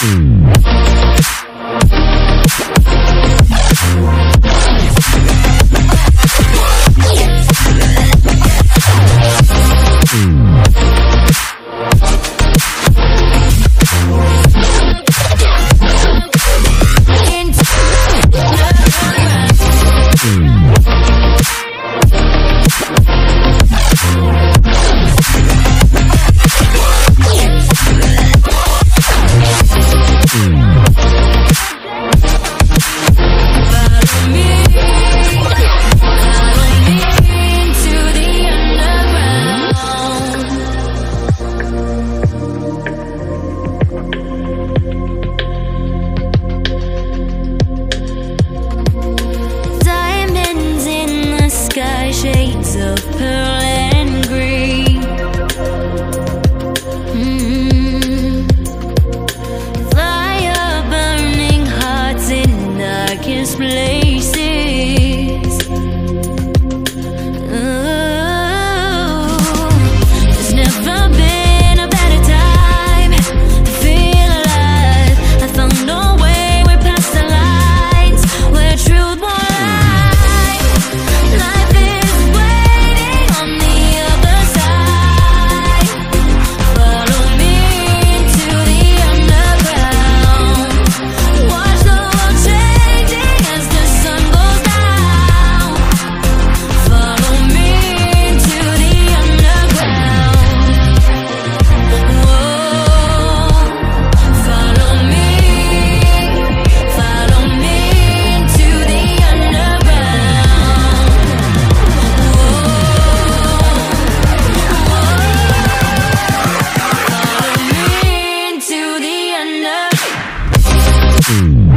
Mm. Mm.